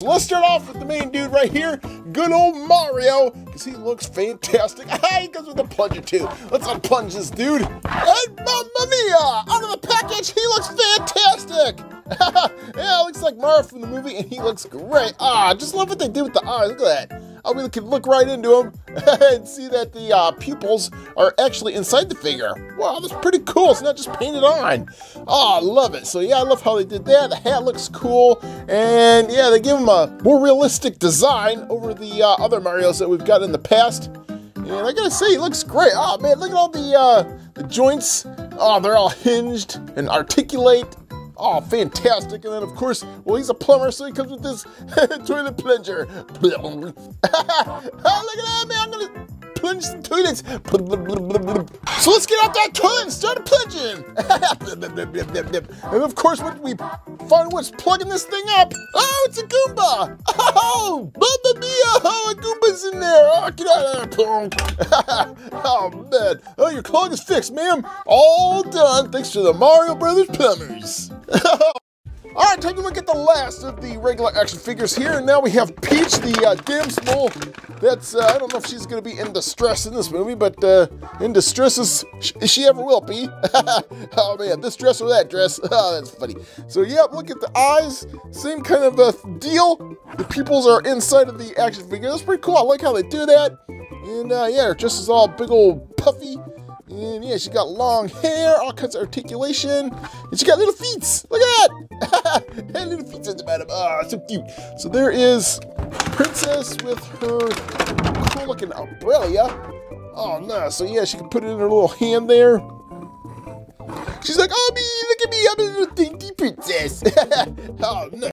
Let's start off with the main dude right here, good old Mario, because he looks fantastic. he goes with a plunger too. Let's unplunge this dude. And Mamma Mia! Out of the package, he looks fantastic! yeah, looks like Mario from the movie, and he looks great. Ah, just love what they did with the eyes. Look at that. I really can look right into him and see that the uh, pupils are actually inside the figure. Wow, that's pretty cool. It's not just painted on. Oh, I love it. So yeah, I love how they did that. The hat looks cool. And yeah, they give him a more realistic design over the uh, other Marios that we've got in the past. And I gotta say, he looks great. Oh man, look at all the, uh, the joints. Oh, they're all hinged and articulate. Oh, fantastic. And then, of course, well, he's a plumber, so he comes with this toilet plunger. oh, look at that, man. I'm going to plunge some toilets. So let's get out that toilet and start plunging. and of course, what we find what's plugging this thing up. Oh, it's a Goomba. Oh, Mamma Mia. Oh, a Goomba's in there. Oh, get out of there. oh, man. Oh, your clog is fixed, ma'am. All done thanks to the Mario Brothers plumbers. Oh, All right, taking a look at the last of the regular action figures here, and now we have Peach, the uh, damsel. That's uh, I don't know if she's gonna be in distress in this movie, but uh, in distress she ever will be. oh man, this dress or that dress. Oh, that's funny. So yeah, look at the eyes, same kind of a deal. The pupils are inside of the action figure. That's pretty cool. I like how they do that. And uh, yeah, her dress is all big old puffy. And yeah, she's got long hair, all kinds of articulation, and she got little feet. Look at that! and little feet at the bottom. Oh, so cute. So there is Princess with her cool looking umbrella. Oh no, so yeah, she can put it in her little hand there. She's like, oh me, look at me, I'm a little dainty princess. oh no.